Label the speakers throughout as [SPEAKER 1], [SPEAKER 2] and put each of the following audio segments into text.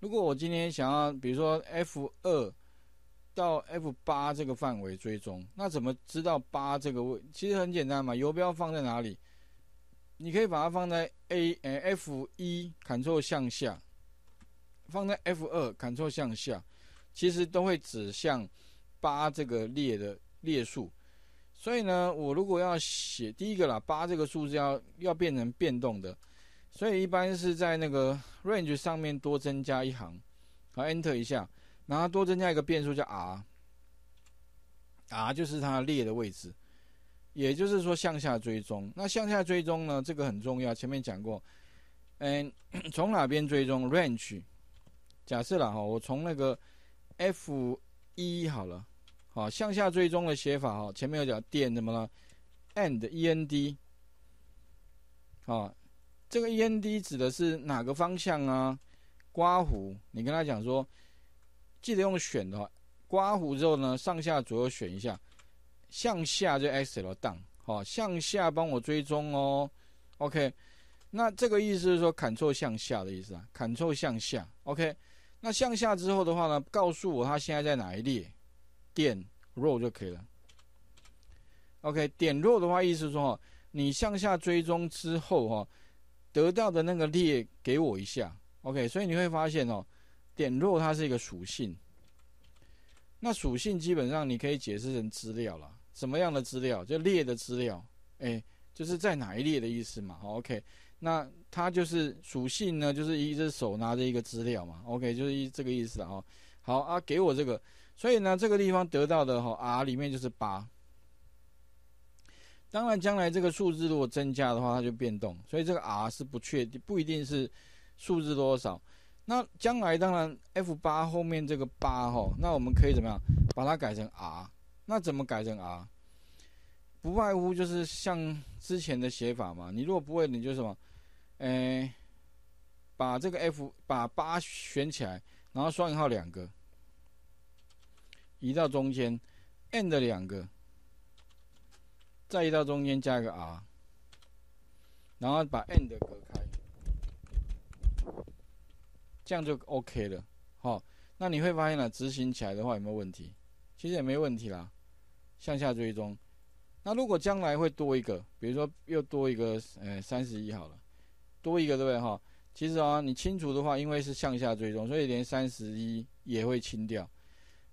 [SPEAKER 1] 如果我今天想要，比如说 F 二到 F 八这个范围追踪，那怎么知道八这个位？其实很简单嘛，游标放在哪里？你可以把它放在 A 呃 F 一，Ctrl 向下，放在 F 二，Ctrl 向下，其实都会指向八这个列的列数。所以呢，我如果要写第一个啦，八这个数字要要变成变动的。所以一般是在那个 range 上面多增加一行，好 enter 一下，然后多增加一个变数叫 r，r 就是它列的位置，也就是说向下追踪。那向下追踪呢，这个很重要，前面讲过，嗯，从哪边追踪 range？假设了哈，我从那个 f 一好了，好向下追踪的写法哈，前面有讲点怎么了？end e n d，好。这个 E N D 指的是哪个方向啊？刮胡，你跟他讲说，记得用选的话，刮胡之后呢，上下左右选一下，向下就 X L down，好，向下帮我追踪哦。OK，那这个意思是说砍错向下的意思啊，砍错向下。OK，那向下之后的话呢，告诉我它现在在哪一列，点 row 就可以了。OK，点 row 的话，意思是说，你向下追踪之后哈。得到的那个列给我一下，OK，所以你会发现哦，点弱它是一个属性，那属性基本上你可以解释成资料了，什么样的资料？就列的资料，哎，就是在哪一列的意思嘛，OK，那它就是属性呢，就是一只手拿着一个资料嘛，OK，就是一这个意思啊，好啊，给我这个，所以呢，这个地方得到的哈 R 里面就是八。当然，将来这个数字如果增加的话，它就变动，所以这个 R 是不确定，不一定是数字多少。那将来当然 F 八后面这个八哈，那我们可以怎么样把它改成 R？那怎么改成 R？不外乎就是像之前的写法嘛。你如果不会，你就什么，诶，把这个 F 把八选起来，然后双引号两个，移到中间，and 两个。再移到中间加一个 R，然后把 end 隔开，这样就 OK 了。好，那你会发现呢，执行起来的话有没有问题？其实也没问题啦。向下追踪，那如果将来会多一个，比如说又多一个，呃，三十一好了，多一个对不对哈？其实啊，你清除的话，因为是向下追踪，所以连三十一也会清掉。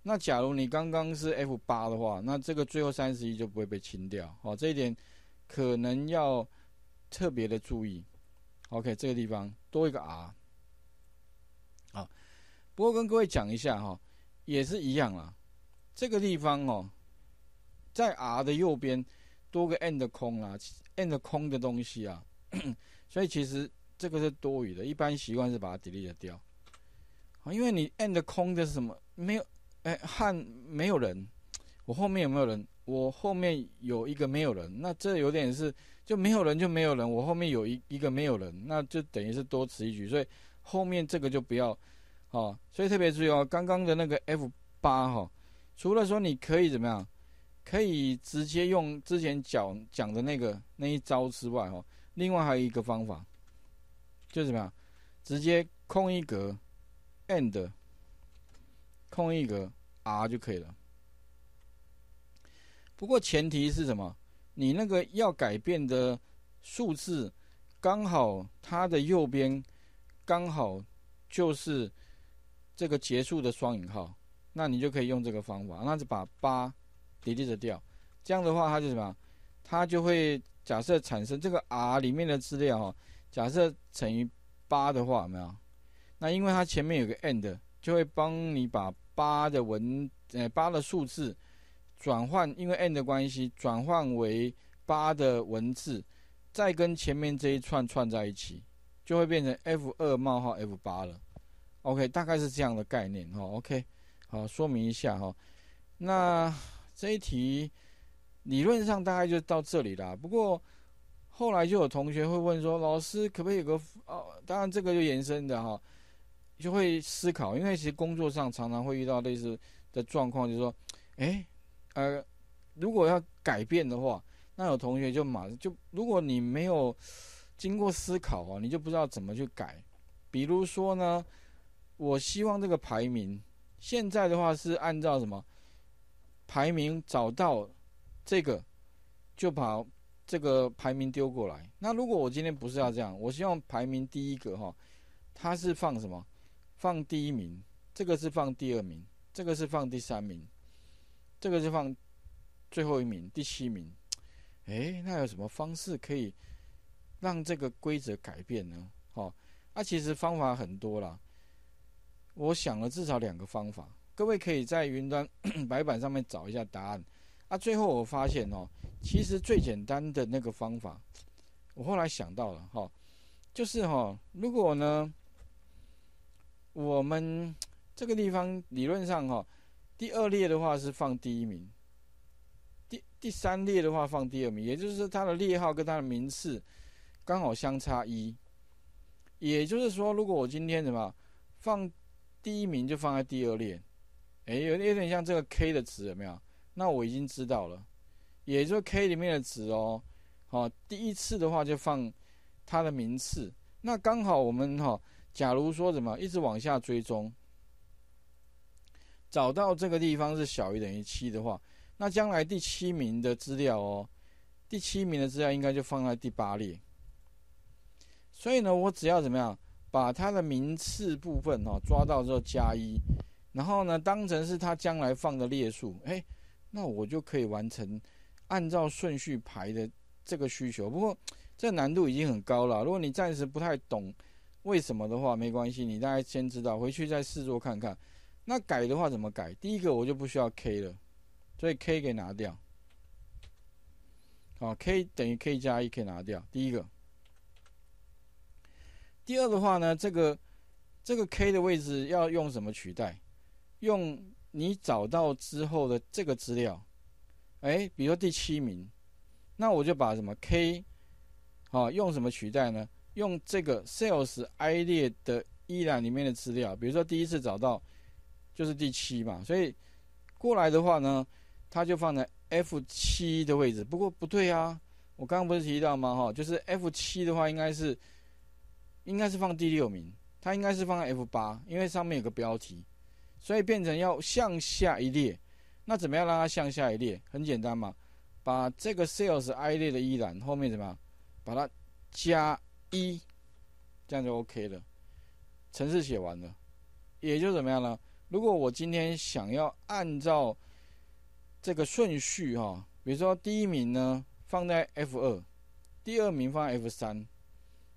[SPEAKER 1] 那假如你刚刚是 F 八的话，那这个最后三十一就不会被清掉，好，这一点可能要特别的注意。OK，这个地方多一个 R，好，不过跟各位讲一下哈，也是一样啊，这个地方哦，在 R 的右边多个 end 空啊，end 空的东西啊，所以其实这个是多余的，一般习惯是把它 delete 掉，因为你 end 空的是什么？没有。哎，汉没有人，我后面有没有人？我后面有一个没有人，那这有点是就没有人就没有人，我后面有一一个没有人，那就等于是多此一举，所以后面这个就不要，哦，所以特别注意哦，刚刚的那个 F 八哈，除了说你可以怎么样，可以直接用之前讲讲的那个那一招之外哈，另外还有一个方法，就怎么样，直接空一格，and，空一格。R 就可以了。不过前提是什么？你那个要改变的数字，刚好它的右边刚好就是这个结束的双引号，那你就可以用这个方法，那就把八 delete 掉。这样的话，它就什么？它就会假设产生这个 R 里面的资料哈，假设乘以八的话，有没有？那因为它前面有个 end，就会帮你把。八的文，呃，八的数字转换，因为 n 的关系，转换为八的文字，再跟前面这一串串在一起，就会变成 F 二冒号 F 八了。OK，大概是这样的概念哈。OK，好，说明一下哈。那这一题理论上大概就到这里啦。不过后来就有同学会问说，老师可不可以有个哦？当然这个就延伸的哈。就会思考，因为其实工作上常常会遇到类似的状况，就是说，哎，呃，如果要改变的话，那有同学就马上就，如果你没有经过思考啊，你就不知道怎么去改。比如说呢，我希望这个排名，现在的话是按照什么排名找到这个，就把这个排名丢过来。那如果我今天不是要这样，我希望排名第一个哈，它是放什么？放第一名，这个是放第二名，这个是放第三名，这个是放最后一名，第七名。哎，那有什么方式可以让这个规则改变呢？哦，那其实方法很多啦。我想了至少两个方法，各位可以在云端 白板上面找一下答案。啊，最后我发现哦，其实最简单的那个方法，我后来想到了哈，就是哈，如果呢，我们这个地方理论上哈，第二列的话是放第一名。第第三列的话放第二名，也就是它的列号跟它的名次刚好相差一。也就是说，如果我今天怎么放第一名就放在第二列，哎，有点有点像这个 K 的值有没有？那我已经知道了，也就 K 里面的值哦。好，第一次的话就放它的名次。那刚好我们哈，假如说怎么一直往下追踪，找到这个地方是小于等于七的话。那将来第七名的资料哦，第七名的资料应该就放在第八列。所以呢，我只要怎么样，把它的名次部分哦抓到之后加一，然后呢当成是它将来放的列数，哎，那我就可以完成按照顺序排的这个需求。不过这难度已经很高了，如果你暂时不太懂为什么的话，没关系，你大概先知道，回去再试做看看。那改的话怎么改？第一个我就不需要 K 了。所以 k 给拿掉，好，k 等于 k 加一，可以拿掉。第一个，第二的话呢，这个这个 k 的位置要用什么取代？用你找到之后的这个资料，哎，比如说第七名，那我就把什么 k，好，用什么取代呢？用这个 sales i 列的一栏里面的资料，比如说第一次找到就是第七嘛，所以过来的话呢。它就放在 F 七的位置，不过不对啊，我刚刚不是提到吗？哈，就是 F 七的话，应该是应该是放第六名，它应该是放在 F 八，因为上面有个标题，所以变成要向下一列。那怎么样让它向下一列？很简单嘛，把这个 Sales I 列的一栏后面怎么样，把它加一，这样就 OK 了。程式写完了，也就怎么样呢？如果我今天想要按照这个顺序哈，比如说第一名呢放在 F 二，第二名放 F 三，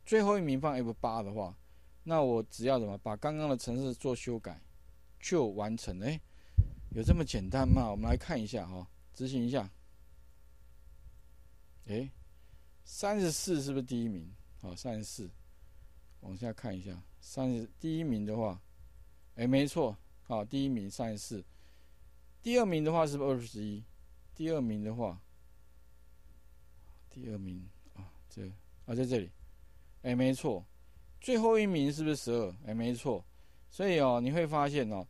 [SPEAKER 1] 最后一名放 F 八的话，那我只要怎么把刚刚的程式做修改，就完成了。哎，有这么简单吗？我们来看一下哈，执行一下。哎，三十四是不是第一名？好，三十四，往下看一下，三十第一名的话，哎，没错，好，第一名三十四。第二名的话是不是二十一？第二名的话，第二名啊，这啊在这里，哎，没错。最后一名是不是十二？哎，没错。所以哦，你会发现哦，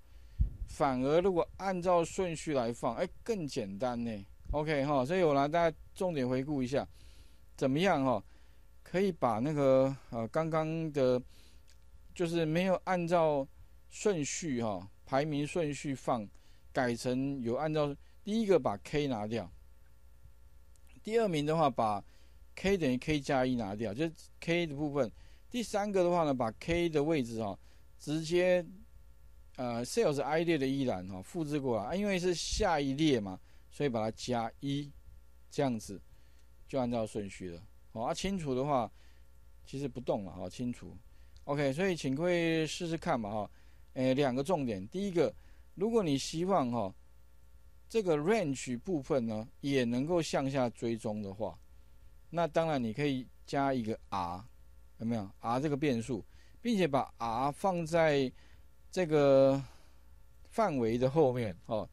[SPEAKER 1] 反而如果按照顺序来放，哎，更简单呢。OK 哈，所以我来大家重点回顾一下，怎么样哈？可以把那个呃刚刚的，就是没有按照顺序哈排名顺序放。改成有按照第一个把 k 拿掉，第二名的话把 k 等于 k 加一拿掉，就是 k 的部分。第三个的话呢，把 k 的位置哈直接呃 sales i 列的一栏哈复制过来，因为是下一列嘛，所以把它加一，这样子就按照顺序了。好，啊清除的话其实不动了，好清除。OK，所以请各位试试看吧哈。诶，两个重点，第一个。如果你希望哈这个 range 部分呢也能够向下追踪的话，那当然你可以加一个 r，有没有 r 这个变数，并且把 r 放在这个范围的后面哦。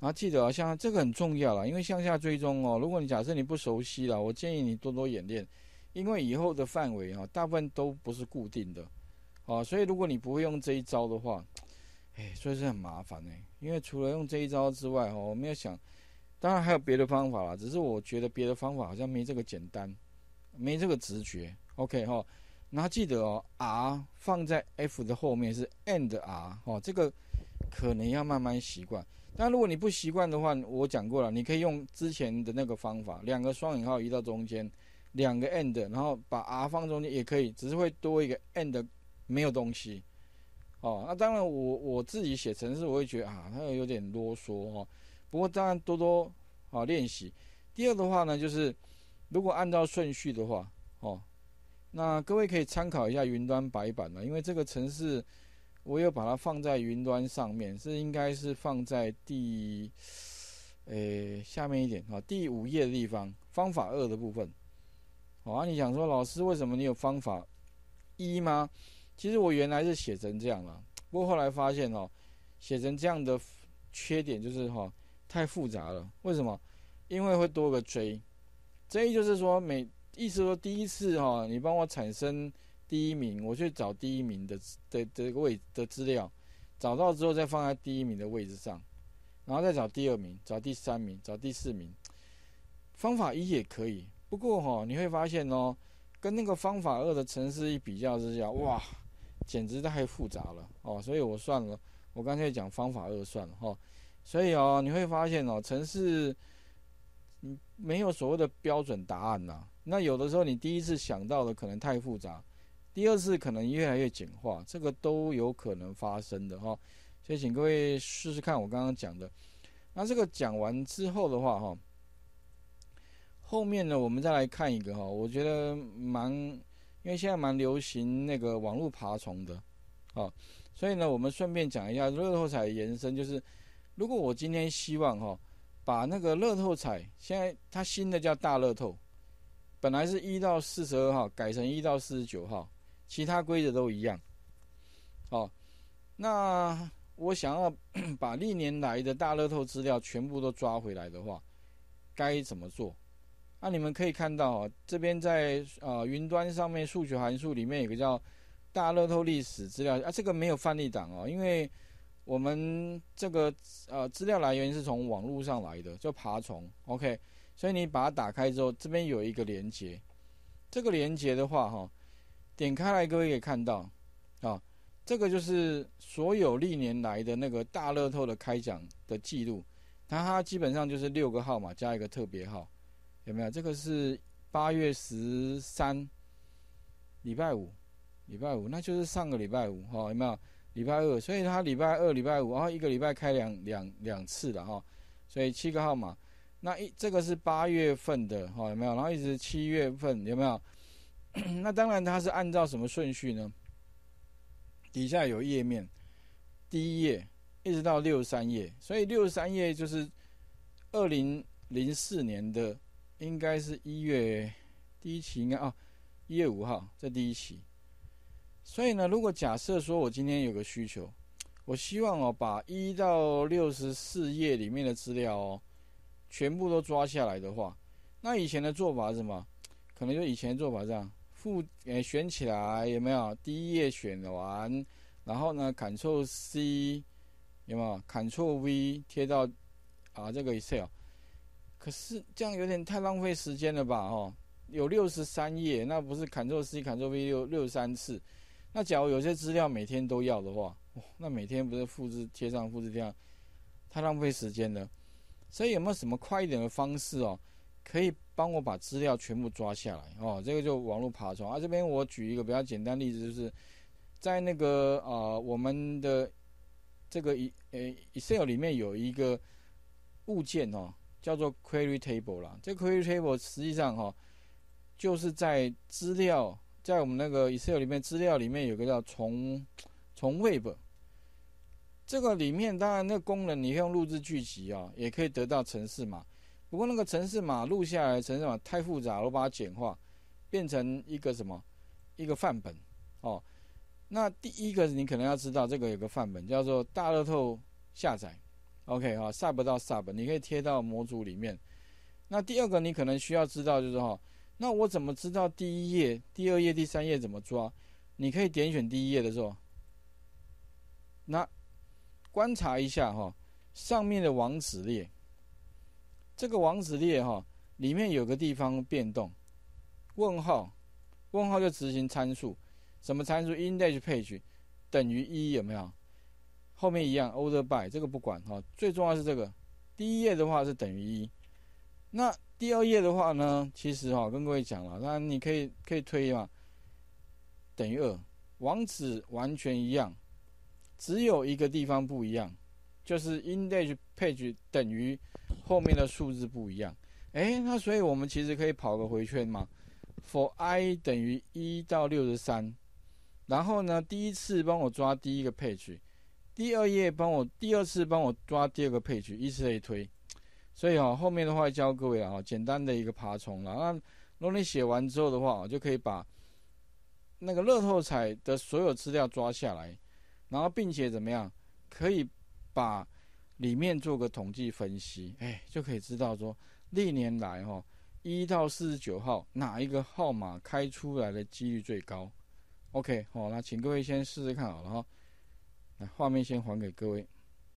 [SPEAKER 1] 然后记得啊，像这个很重要了，因为向下追踪哦，如果你假设你不熟悉了，我建议你多多演练，因为以后的范围啊大部分都不是固定的，啊，所以如果你不会用这一招的话。哎，所以是很麻烦呢。因为除了用这一招之外，哈，我没有想，当然还有别的方法啦。只是我觉得别的方法好像没这个简单，没这个直觉。OK 哈，然后记得哦，R 放在 F 的后面是 and R 哦，这个可能要慢慢习惯。但如果你不习惯的话，我讲过了，你可以用之前的那个方法，两个双引号移到中间，两个 and，然后把 R 放中间也可以，只是会多一个 and，没有东西。哦，那当然我我自己写程式，我会觉得啊，它有点啰嗦哦。不过当然多多啊练习。第二的话呢，就是如果按照顺序的话，哦。那各位可以参考一下云端白板了，因为这个程式我有把它放在云端上面，是应该是放在第，诶下面一点啊，第五页的地方，方法二的部分。好啊，你想说老师为什么你有方法一吗？其实我原来是写成这样了，不过后来发现哦，写成这样的缺点就是哈太复杂了。为什么？因为会多个 J，J 就是说每。意思说，第一次哈，你帮我产生第一名，我去找第一名的的这个位的资料，找到之后再放在第一名的位置上，然后再找第二名，找第三名，找第四名。方法一也可以，不过哈，你会发现哦，跟那个方法二的城市一比较之下，哇，简直太复杂了哦，所以我算了，我干脆讲方法二算了哈。所以哦，你会发现哦，城市嗯没有所谓的标准答案呐。那有的时候你第一次想到的可能太复杂，第二次可能越来越简化，这个都有可能发生的哈。所以请各位试试看我刚刚讲的。那这个讲完之后的话哈，后面呢我们再来看一个哈，我觉得蛮，因为现在蛮流行那个网络爬虫的，啊，所以呢我们顺便讲一下乐透彩延伸，就是如果我今天希望哈，把那个乐透彩，现在它新的叫大乐透。本来是一到四十二号，改成一到四十九号，其他规则都一样。好，那我想要 把历年来的大乐透资料全部都抓回来的话，该怎么做？那你们可以看到啊，这边在呃云端上面数学函数里面有个叫大乐透历史资料啊，这个没有范例档哦，因为我们这个呃资料来源是从网络上来的，叫爬虫，OK。所以你把它打开之后，这边有一个连接，这个连接的话，哈，点开来各位可以看到，啊，这个就是所有历年来的那个大乐透的开奖的记录，那它基本上就是六个号码加一个特别号，有没有？这个是八月十三，礼拜五，礼拜五，那就是上个礼拜五，哈，有没有？礼拜二，所以它礼拜二、礼拜五，然后一个礼拜开两两两次的哈，所以七个号码。那一这个是八月份的哈，有没有？然后一直七月份有没有？那当然它是按照什么顺序呢？底下有页面，第一页一直到六十三页，所以六十三页就是二零零四年的，应该是一月第一期应该啊，一月五号这第一期。所以呢，如果假设说我今天有个需求，我希望哦把一到六十四页里面的资料哦。全部都抓下来的话，那以前的做法是什么？可能就以前做法这样，复诶选起来有没有？第一页选完，然后呢，Ctrl C 有没有？Ctrl V 贴到啊这个 Excel。可是这样有点太浪费时间了吧？哦，有六十三页，那不是 Ctrl C Ctrl V 六六十三次？那假如有些资料每天都要的话，那每天不是复制贴上复制贴上，太浪费时间了。所以有没有什么快一点的方式哦，可以帮我把资料全部抓下来哦？这个就网络爬虫啊。这边我举一个比较简单例子，就是在那个呃我们的这个一呃 Excel 里面有一个物件哦，叫做 Query Table 啦。这 Query Table 实际上哈，就是在资料在我们那个 Excel 里面资料里面有个叫从从 Web。这个里面当然那个功能，你可以用录制剧集啊，也可以得到程式码。不过那个城市码录下来城市码太复杂，我把它简化，变成一个什么一个范本哦。那第一个你可能要知道，这个有个范本叫做大乐透下载，OK 哈，sub 到 sub，你可以贴到模组里面。那第二个你可能需要知道就是哈，那我怎么知道第一页、第二页、第三页怎么抓？你可以点选第一页的时候，那。观察一下哈，上面的网址列，这个网址列哈，里面有个地方变动，问号，问号就执行参数，什么参数？index page 等于一有没有？后面一样，order by 这个不管哈，最重要是这个。第一页的话是等于一，那第二页的话呢，其实哈跟各位讲了，那你可以可以推嘛，等于二，网址完全一样，只有一个地方不一样，就是 index page 等于后面的数字不一样。哎，那所以我们其实可以跑个回圈嘛，for i 等于一到六十三，然后呢，第一次帮我抓第一个 page，第二页帮我第二次帮我抓第二个 page，以此类推。所以啊，后面的话教各位啊，简单的一个爬虫了。那如果你写完之后的话，就可以把那个乐透彩的所有资料抓下来，然后并且怎么样，可以把里面做个统计分析，哎，就可以知道说。历年来，哈，一到四十九号哪一个号码开出来的几率最高？OK，好，那请各位先试试看好了哈。来，画面先还给各位。